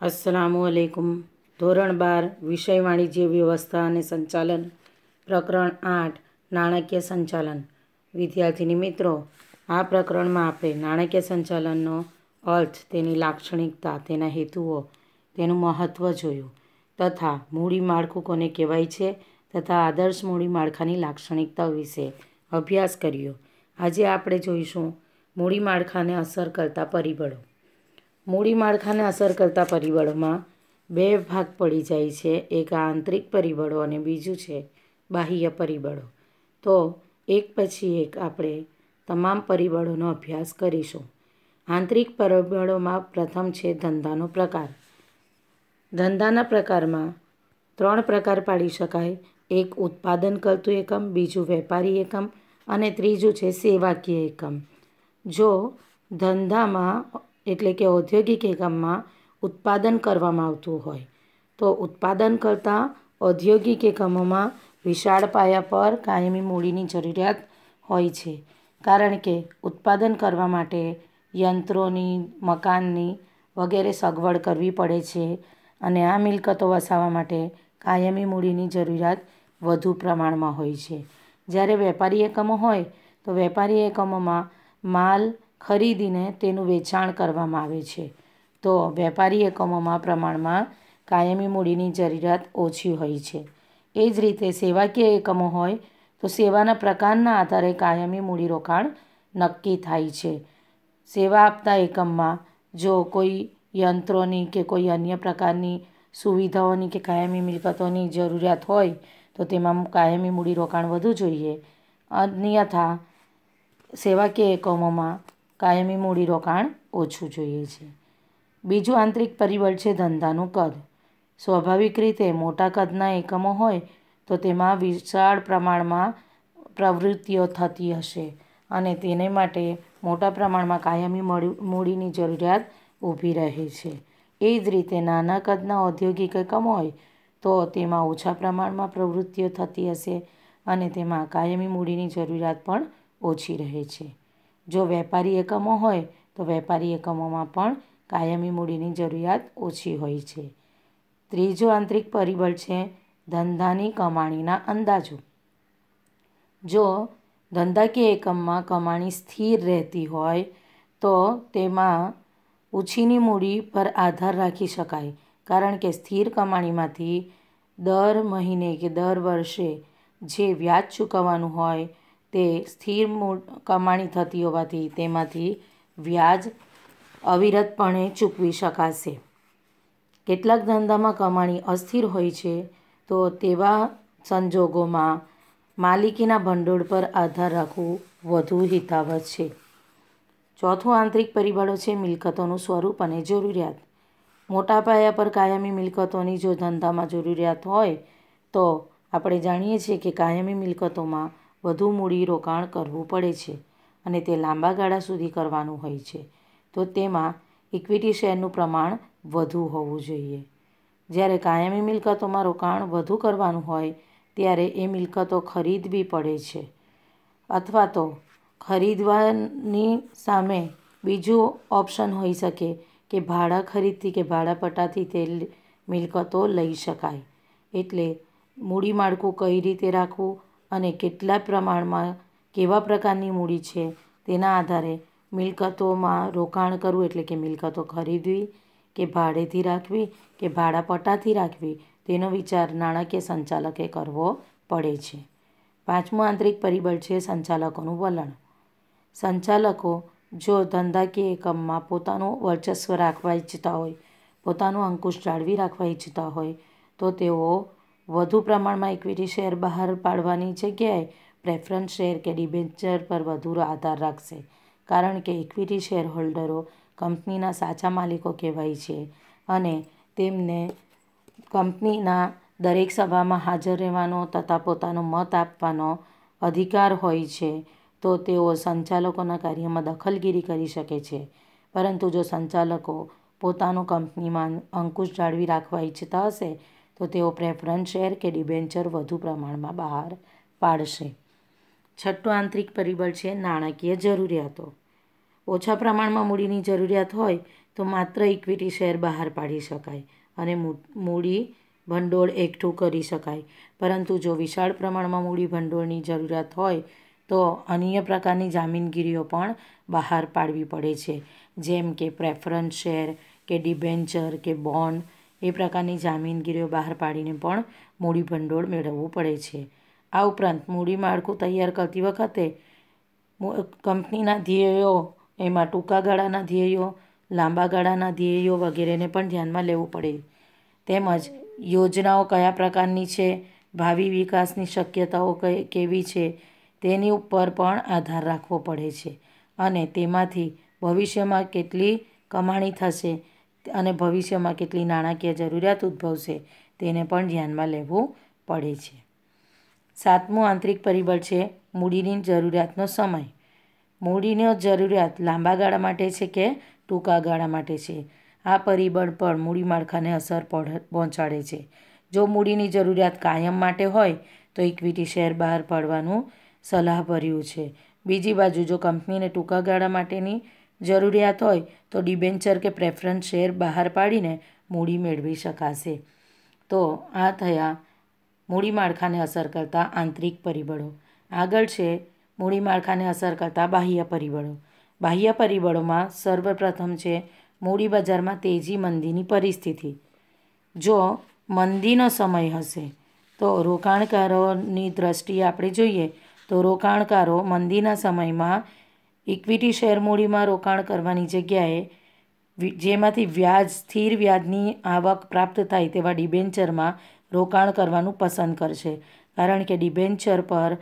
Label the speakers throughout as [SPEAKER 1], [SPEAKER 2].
[SPEAKER 1] અસ્સલામુ અલૈકુમ ધોરણ બાર વિષય વાણિજ્ય વ્યવસ્થા અને સંચાલન. પ્રકરણ આઠ, નાણાકીય સંચાલન. વિદ્યાર્થીની મિત્રો, આ પ્રકરણમાં આપણે નાણાકીય સંચાલનનો અર્થ, તેની લાક્ષણિકતા, તેના હેતુઓ, તેનું મહત્ત્વ જોયું તથા મૂડી માળખું કોને કહેવાય છે તથા આદર્શ મૂડી માળખાની લાક્ષણિકતા વિશે અભ્યાસ કર્યો. આજે આપણે જોઈશું મૂડી માળખાને અસર કરતા પરિબળો. મૂડી માળખાને અસર કરતા પરિબળોમાં બે ભાગ પડી જાય છે. એક આંતરિક પરિબળો અને બીજું છે બાહ્ય પરિબળો. તો એક પછી એક આપણે તમામ પરિબળોનો અભ્યાસ કરીશું. આંતરિક પરિબળોમાં પ્રથમ છે ધંધાનો પ્રકાર. ધંધાના પ્રકારમાં ત્રણ પ્રકાર પાડી શકાય. એક ઉત્પાદન કરતું એકમ, બીજું વેપારી એકમ અને ત્રીજું છે સેવાકીય એકમ. જો ધંધામાં એટલે કે ઔદ્યોગિક એકમમાં ઉત્પાદન કરવામાં આવતું હોય. તો ઉત્પાદન કરતાં ઔદ્યોગિક એકમોમાં વિશાળ પાયા પર કાયમી મૂડીની જરૂરિયાત હોય છે. કારણ કે ઉત્પાદન કરવા માટે યંત્રોની, મકાનની વગેરે સગવડ કરવી પડે છે અને આ મિલકતો વસાવવા માટે કાયમી મૂડીની જરૂરિયાત વધુ પ્રમાણમાં હોય છે. જ્યારે વેપારી એકમો હોય તો વેપારી એકમોમાં માલ ખરીદીને તેનું વેચાણ કરવામાં આવે છે. તો વેપારી એકમોમાં પ્રમાણમાં કાયમી મૂડીની જરૂરિયાત ઓછી હોય છે. એ જ રીતે સેવાકીય એકમો હોય તો સેવાના પ્રકારના આધારે કાયમી મૂડીરોકાણ નક્કી થાય છે. સેવા આપતા એકમમાં જો કોઈ યંત્રોની કે કોઈ અન્ય પ્રકારની સુવિધાઓની કે કાયમી મિલકતોની જરૂરિયાત હોય તો તેમાં કાયમી મૂડીરોકાણ વધુ જોઈએ. અન્યથા, સેવાકીય એકમોમાં કાયમી મૂડીરોકાણ ઓછું જોઈએ છે. બીજું આંતરિક પરિબળ છે ધંધાનું કદ. સ્વાભાવિક રીતે મોટા કદના એકમો હોય તો તેમાં વિશાળ પ્રમાણમાં પ્રવૃત્તિઓ થતી હશે અને તેને માટે મોટા પ્રમાણમાં કાયમી મૂડીની જરૂરિયાત ઊભી રહે છે. એ જ રીતે નાના કદના ઔદ્યોગિક એકમો હોય તો તેમાં ઓછા પ્રમાણમાં પ્રવૃત્તિઓ થતી હશે અને તેમાં કાયમી મૂડીની જરૂરિયાત પણ ઓછી રહે છે. જો વેપારી એકમો હોય, તો વેપારી એકમોમાં પણ કાયમી મૂડીની જરૂરિયાત ઓછી હોય છે. ત્રીજો આંતરિક પરિબળ છે ધંધાની કમાણીના અંદાજો. જો ધંધાકીય એકમમાં કમાણી સ્થિર રહેતી હોય, તો તેમાં ઓછીની મૂડી પર આધાર રાખી શકાય. કારણ કે સ્થિર કમાણીમાંથી દર મહિને કે દર વર્ષે જે વ્યાજ ચૂકવવાનું હોય તે સ્થિર કમાણી થતી હોવાથી તેમાંથી વ્યાજ અવિરતપણે ચૂકવી શકાશે. કેટલાક ધંધામાં કમાણી અસ્થિર હોય છે, તો તેવા સંજોગોમાં માલિકીના ભંડોળ પર આધાર રાખવું વધુ હિતાવહ છે. ચોથું આંતરિક પરિબળો છે મિલકતોનું સ્વરૂપ અને જરૂરિયાત. મોટા પાયા પર કાયમી મિલકતોની જો ધંધામાં જરૂરિયાત હોય, તો આપણે જાણીએ છીએ કે કાયમી મિલકતોમાં વધુ મૂડી રોકાણ કરવું પડે છે અને તે લાંબા ગાળા સુધી કરવાનું હોય છે, તો તેમાં ઇક્વિટી શેરનું પ્રમાણ વધુ હોવું જોઈએ. જ્યારે કાયમી મિલકતોમાં રોકાણ વધુ કરવાનું હોય, ત્યારે એ મિલકતો ખરીદવી પડે છે અથવા તો ખરીદવાની સામે બીજું ઓપ્શન હોઈ શકે કે ભાડા ખરીદથી કે ભાડા પટ્ટાથી તે મિલકતો લઈ શકાય. એટલે મૂડી માળખું કઈ રીતે રાખવું? અને કેટલા પ્રમાણમાં કેવા પ્રકારની મૂડી છે તેના આધારે મિલકતોમાં રોકાણ કરવું એટલે કે મિલકતો ખરીદવી, કે ભાડેથી રાખવી, કે ભાડા પટ્ટાથી રાખવી, તેનો વિચાર નાણાકીય સંચાલકે કરવો પડે છે. પાંચમું આંતરિક પરિબળ છે સંચાલકોનું વલણ. સંચાલકો જો ધંધાકીય એકમમાં પોતાનું વર્ચસ્વ રાખવા ઈચ્છતા હોય, પોતાનું અંકુશ જાળવી રાખવા ઈચ્છતા હોય, તો તેઓ વધુ પ્રમાણમાં ઇક્વિટી શેર બહાર પાડવાની જગ્યાએ પ્રેફરન્સ શેર કે ડિબેન્ચર પર વધુ આધાર રાખશે. કારણ કે ઇક્વિટી શેર હોલ્ડરો કંપનીના સાચા માલિકો કહેવાય છે અને તેમને કંપનીના દરેક સભામાં હાજર રહેવાનો તથા પોતાનો મત આપવાનો અધિકાર હોય છે, તો તેઓ સંચાલકોના કાર્યમાં દખલગીરી કરી શકે છે. પરંતુ જો સંચાલકો પોતાનું કંપનીમાં અંકુશ જાળવી રાખવા ઈચ્છતા હશે તો તેઓ પ્રેફરન્સ શેર કે ડિબેન્ચર વધુ પ્રમાણમાં બહાર પાડશે. છઠ્ઠું આંતરિક પરિબળ છે નાણાકીય જરૂરિયાતો. ઓછા પ્રમાણમાં મૂડીની જરૂરિયાત હોય તો માત્ર ઇક્વિટી શેર બહાર પાડી શકાય અને મૂડી ભંડોળ એકઠું કરી શકાય. પરંતુ જો વિશાળ પ્રમાણમાં મૂડી ભંડોળની જરૂરિયાત હોય તો અન્ય પ્રકારની જામીનગીરીઓ પણ બહાર પાડવી પડે છે. જેમ કે પ્રેફરન્સ શેર કે ડિબેન્ચર કે બોન્ડ એ પ્રકારની જામીનગીરીઓ બહાર પાડીને પણ મૂડી ભંડોળ મેળવવું પડે છે. આ ઉપરાંત મૂડી માળખું તૈયાર કરતી વખતે કંપનીના ધ્યેયો, એમાં ટૂંકા ગાળાના ધ્યેયો, લાંબા ગાળાના ધ્યેયો વગેરેને પણ ધ્યાનમાં લેવું પડે. તેમજ યોજનાઓ કયા પ્રકારની છે, ભાવિ વિકાસની શક્યતાઓ કેવી છે, તેની ઉપર પણ આધાર રાખવો પડે છે. અને તેમાંથી ભવિષ્યમાં કેટલી કમાણી થશે અને ભવિષ્યમાં કેટલી નાણાકીય જરૂરિયાત ઉદ્ભવશે તેને પણ ધ્યાનમાં લેવું પડે છે. સાતમું આંતરિક પરિબળ છે મૂડીની જરૂરિયાતનો સમય. મૂડીનો જરૂરિયાત લાંબા ગાળા માટે છે કે ટૂંકા ગાળા માટે છે? આ પરિબળ પણ મૂડી માળખાને અસર પહોંચાડે છે. જો મૂડીની જરૂરિયાત કાયમ માટે હોય, તો ઇક્વિટી શેર બહાર પાડવાનું સલાહભર્યું છે. બીજી બાજુ, જો કંપનીને ટૂંકા ગાળા માટેની જરૂરિયાત હોય તો ડિબેન્ચર કે પ્રેફરન્સ શેર બહાર પાડીને મૂડી મેળવી શકાશે. તો આ થયા મૂડી માળખાને અસર કરતા આંતરિક પરિબળો. આગળ છે મૂડી માળખાને અસર કરતા બાહ્ય પરિબળો. બાહ્ય પરિબળોમાં સર્વપ્રથમ છે મૂડી બજારમાં તેજી મંદીની પરિસ્થિતિ. જો મંદીનો સમય હશે તો રોકાણકારોની દ્રષ્ટિએ આપણે જોઈએ તો રોકાણકારો મંદીના સમયમાં ઇક્વિટી શેર મૂડીમાં રોકાણ કરવાની જગ્યાએ જેમાંથી વ્યાજ, સ્થિર વ્યાજની આવક પ્રાપ્ત થાય તેવા ડિબેન્ચરમાં રોકાણ કરવાનું પસંદ કરશે. કારણ કે ડિબેન્ચર પર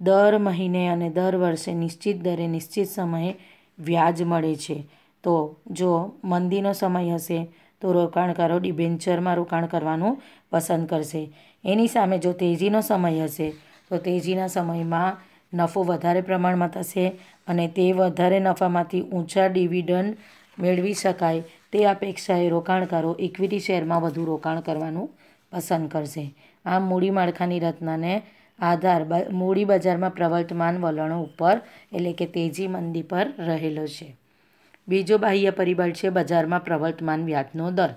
[SPEAKER 1] દર મહિને અને દર વર્ષે નિશ્ચિત દરે નિશ્ચિત સમયે વ્યાજ મળે છે. તો જો મંદીનો સમય હશે, તો રોકાણકારો ડિબેન્ચરમાં રોકાણ કરવાનું પસંદ કરશે. એની સામે જો તેજીનો સમય હશે, તો તેજીના સમયમાં નફો વધારે પ્રમાણમાં થશે અને તે વધારે નફામાંથી ઊંચા ડિવિડન્ડ મેળવી શકાય તે અપેક્ષાએ રોકાણકારો ઇક્વિટી શેરમાં વધુ રોકાણ કરવાનું પસંદ કરશે. આમ મૂડી માળખાની રચનાને આધાર મૂડી બજારમાં પ્રવર્તમાન વલણો ઉપર એટલે કે તેજી મંદી પર રહેલો છે. બીજો બાહ્ય પરિબળ છે બજારમાં પ્રવર્તમાન વ્યાજનો દર.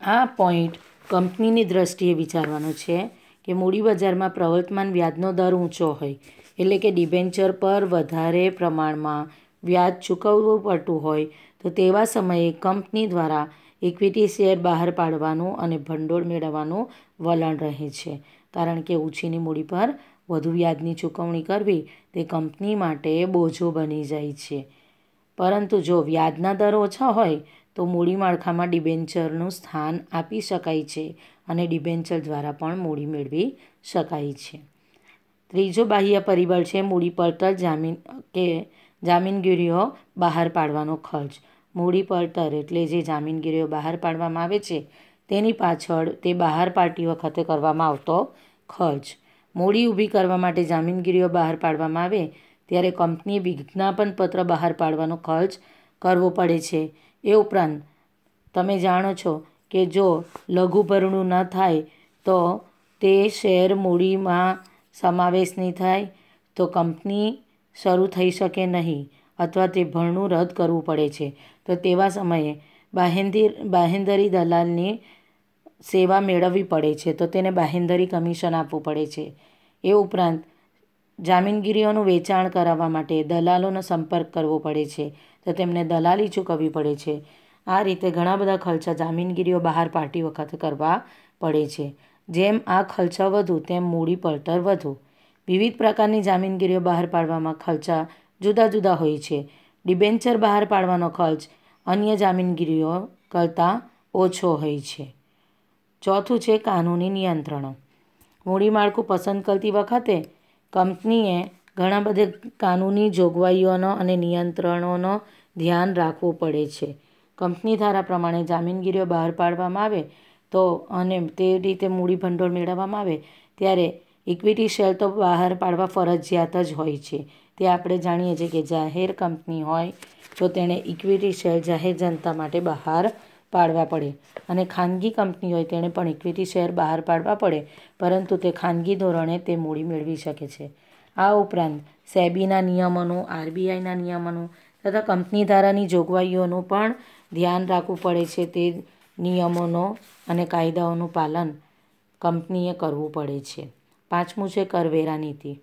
[SPEAKER 1] આ પોઈન્ટ કંપનીની દ્રષ્ટિએ વિચારવાનો છે કે મૂડી બજારમાં પ્રવર્તમાન વ્યાજનો દર ઊંચો હોય એટલે કે ડિબેન્ચર પર વધારે પ્રમાણમાં વ્યાજ ચૂકવવું પડતું હોય, તો તેવા સમયે કંપની દ્વારા ઇક્વિટી શેર બહાર પાડવાનું અને ભંડોળ મેળવવાનું વલણ રહે છે. કારણ કે ઓછીની મૂડી પર વધુ વ્યાજની ચૂકવણી કરવી તે કંપની માટે બોજો બની જાય છે. પરંતુ જો વ્યાજના દર ઓછા હોય, તો મૂડી માળખામાં ડિબેન્ચરનું સ્થાન આપી શકાય છે અને ડિબેન્ચર દ્વારા પણ મૂડી મેળવી શકાય છે. ત્રીજો બાહ્ય પરિબળ છે મૂડી પડતર જામીન કે જામીનગીરીઓ બહાર પાડવાનો ખર્ચ. મૂડી પડતર એટલે જે જામીનગીરીઓ બહાર પાડવામાં આવે છે, તેની પાછળ તે બહાર પાડતી વખતે કરવામાં આવતો ખર્ચ. મૂડી ઊભી કરવા માટે જામીનગીરીઓ બહાર પાડવામાં આવે, ત્યારે કંપનીએ વિજ્ઞાપન પત્ર બહાર પાડવાનો ખર્ચ કરવો પડે છે. એ ઉપરાંત, તમે જાણો છો કે જો લઘુભરણું ન થાય, તો તે શેર મૂડીમાં સમાવેશ નહીં થાય તો કંપની શરૂ થઈ શકે નહીં અથવા તે ભરણું રદ કરવું પડે છે. તો તેવા સમયે બાહેંદી બાહેંધરી દલાલની સેવા મેળવવી પડે છે. તો તેને બાહેંધરી કમિશન આપવું પડે છે. એ ઉપરાંત જામીનગીરીઓનું વેચાણ કરાવવા માટે દલાલોનો સંપર્ક કરવો પડે છે. તો તેમને દલાલી ચૂકવવી પડે છે. આ રીતે ઘણા બધા ખર્ચા જામીનગીરીઓ બહાર પાર્ટી વખતે કરવા પડે છે. જેમ આ ખર્ચા વધુ, તેમ મૂડી પડતર વધુ. વિવિધ પ્રકારની જામીનગીરીઓ બહાર પાડવામાં ખર્ચા જુદા જુદા હોય છે. ડિબેન્ચર બહાર પાડવાનો ખર્ચ અન્ય જામીનગીરીઓ કરતાં ઓછો હોય છે. ચોથું છે કાનૂની નિયંત્રણો. મૂડી માળખું પસંદ કરતી વખતે કંપનીએ ઘણા બધા કાનૂની જોગવાઈઓનો અને નિયંત્રણોનો ધ્યાન રાખવું પડે છે. કંપની ધારા પ્રમાણે જામીનગીરીઓ બહાર પાડવામાં આવે તો અને તે રીતે મૂડી ભંડોળ મેળવવામાં આવે, ત્યારે ઇક્વિટી શેર તો બહાર પાડવા ફરજિયાત જ હોય છે. તે આપણે જાણીએ છીએ કે જાહેર કંપની હોય તો તેણે ઇક્વિટી શેર જાહેર જનતા માટે બહાર પાડવા પડે અને ખાનગી કંપની હોય તેણે પણ ઇક્વિટી શેર બહાર પાડવા પડે, પરંતુ તે ખાનગી ધોરણે તે મૂડી મેળવી શકે છે. આ ઉપરાંત સેબીના નિયમોનું, આરબીઆઈના નિયમોનું તથા કંપની ધારાની જોગવાઈઓનું પણ ધ્યાન રાખવું પડે છે. તે નિયમોનો અને કાયદાઓનું પાલન કંપનીએ કરવું પડે છે. પાંચમું છે કરવેરા નીતિ.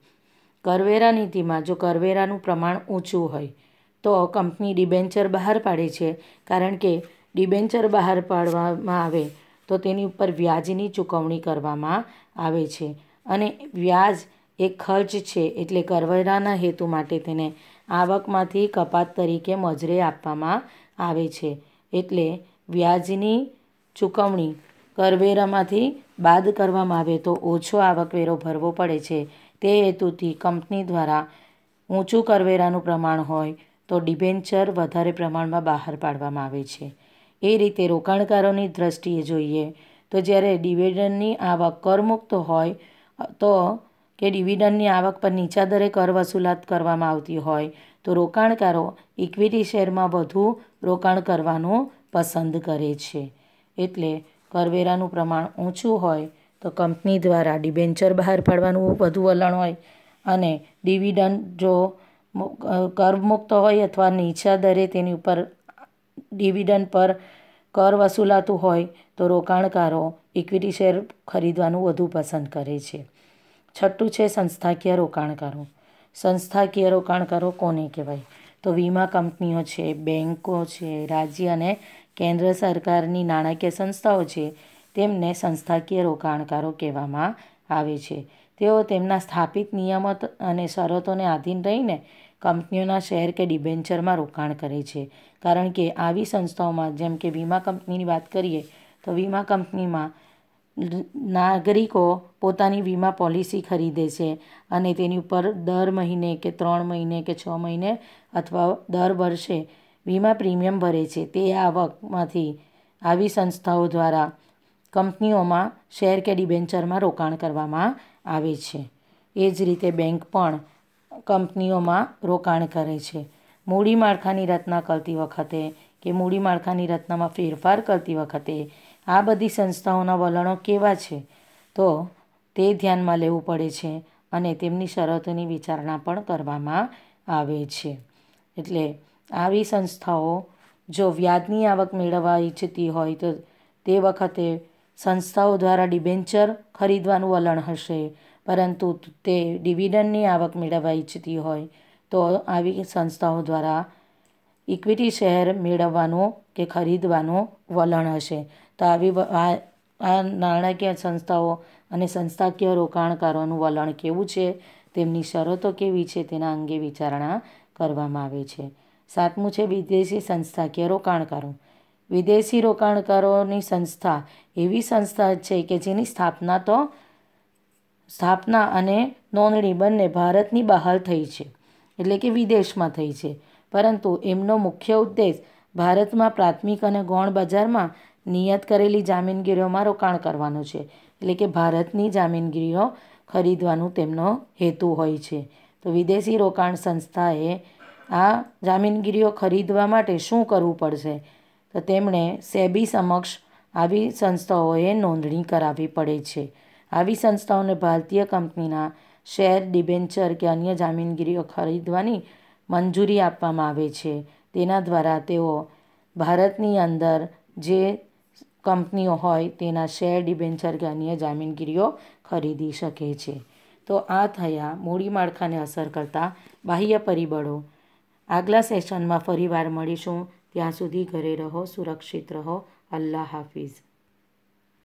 [SPEAKER 1] કરવેરા નીતિમાં જો કરવેરાનું પ્રમાણ ઊંચું હોય, તો કંપની ડિબેન્ચર બહાર પાડે છે. કારણ કે ડિબેન્ચર બહાર પાડવામાં આવે, તો તેની ઉપર વ્યાજની ચૂકવણી કરવામાં આવે છે. અને વ્યાજ એ ખર્ચ છે એટલે કરવેરાના હેતુ માટે તેને આવકમાંથી કપાત તરીકે મજરે આપવામાં આવે છે. એટલે વ્યાજની ચૂકવણી કરવેરામાંથી બાદ કરવામાં આવે તો ઓછો આવકવેરો ભરવો પડે છે. તે હેતુથી કંપની દ્વારા ઊંચું કરવેરાનું પ્રમાણ હોય તો ડિબેન્ચર વધારે પ્રમાણમાં બહાર પાડવામાં આવે છે. એ રીતે રોકાણકારોની દ્રષ્ટિએ જોઈએ તો જ્યારે ડિવિડન્ડની આવક કરમુક્ત હોય, તો કે ડિવિડન્ડની આવક પર નીચા દરે કર વસૂલાત કરવામાં આવતી હોય, તો રોકાણકારો ઇક્વિટી શેરમાં વધુ રોકાણ કરવાનું પસંદ કરે છે. એટલે કરવેરાનું પ્રમાણ ઊંચું હોય તો કંપની દ્વારા ડિબેન્ચર બહાર પાડવાનું વધુ વલણ હોય અને ડિવિડન્ડ જો કરમુક્ત હોય અથવા નીચા દરે તેની ઉપર ડિવિડન્ડ પર કર વસૂલાતું હોય તો રોકાણકારો ઇક્વિટી શેર ખરીદવાનું વધુ પસંદ કરે છે. છઠ્ઠું છે સંસ્થાકીય રોકાણકારો. સંસ્થાકીય રોકાણકારો કોને કહેવાય? તો વીમા કંપનીઓ છે બેન્કો છે, રાજ્ય અને કેન્દ્ર સરકારની નાણાકીય સંસ્થાઓ છે, તેમને સંસ્થાકીય રોકાણકારો કહેવામાં આવે છે. તેઓ તેમના સ્થાપિત નિયમો અને શરતોને આધીન રહીને કંપનીઓના શેર કે ડિબેન્ચરમાં રોકાણ કરે છે. કારણ કે આવી સંસ્થાઓમાં, જેમ કે વીમા કંપનીની વાત કરીએ, તો વીમા કંપનીમાં નાગરિકો પોતાની વીમા પોલિસી ખરીદે છે અને તેની ઉપર દર મહિને કે ત્રણ મહિને કે છ મહિને અથવા દર વર્ષે વીમા પ્રીમિયમ ભરે છે. તે આવકમાંથી આવી સંસ્થાઓ દ્વારા કંપનીઓમાં શેર કે ડિબેન્ચરમાં રોકાણ કરવામાં આવે છે. એ જ રીતે બેંક પણ કંપનીઓમાં રોકાણ કરે છે. મૂડી માળખાની રચના કરતી વખતે કે મૂડી માળખાની રચનામાં ફેરફાર કરતી વખતે આ બધી સંસ્થાઓના વલણો કેવા છે? તો તે ધ્યાનમાં લેવું પડે છે અને તેમની શરતોની વિચારણા પણ કરવામાં આવે છે. એટલે આવી સંસ્થાઓ જો વ્યાજની આવક મેળવવા ઈચ્છતી હોય તો તે વખતે સંસ્થાઓ દ્વારા ડિબેન્ચર ખરીદવાનું વલણ હશે. પરંતુ તે ડિવિડન્ડની આવક મેળવવા ઈચ્છતી હોય તો આવી સંસ્થાઓ દ્વારા ઇક્વિટી શેર મેળવવાનું કે ખરીદવાનું વલણ હશે. તો આવી આ નાણાકીય સંસ્થાઓ અને સંસ્થાકીય રોકાણકારોનું વલણ કેવું છે? તેમની શરતો કેવી છે? તેના અંગે વિચારણા કરવામાં આવે છે. સાતમું છે વિદેશી સંસ્થાકીય રોકાણકારો. વિદેશી રોકાણકારોની સંસ્થા એવી સંસ્થા છે કે જેની સ્થાપના તો, સ્થાપના અને નોંધણી બંને ભારતની બહાર થઈ છે, એટલે કે વિદેશમાં થઈ છે. પરંતુ એમનો મુખ્ય ઉદ્દેશ ભારતમાં પ્રાથમિક અને ગૌણ બજારમાં નિયત કરેલી જામીનગીરીઓમાં રોકાણ કરવાનું છે. એટલે કે ભારતની જામીનગીરીઓ ખરીદવાનું તેમનો હેતુ હોય છે. તો વિદેશી રોકાણ સંસ્થાએ આ જામીનગીરીઓ ખરીદવા માટે શું કરવું પડશે? તો તેમણે સેબી સમક્ષ આવી સંસ્થાઓએ નોંધણી કરાવવી પડે છે. આવી સંસ્થાઓને ભારતીય કંપનીના શેર ડિબેન્ચર કે અન્ય જામીનગીરીઓ ખરીદવાની મંજૂરી આપવામાં આવે છે. તેના દ્વારા તેઓ ભારતની અંદર જે કંપનીઓ હોય તેના શેર ડિબેન્ચર કે અન્ય જામીનગીરીઓ ખરીદી શકે છે. તો આ થયા મૂડી માળખાને અસર કરતા બાહ્ય પરિબળો. આગલા સેશનમાં ફરીવાર મળીશું. ત્યાં સુધી ઘરે રહો, સુરક્ષિત રહો. અલ્લાહ હાફિઝ.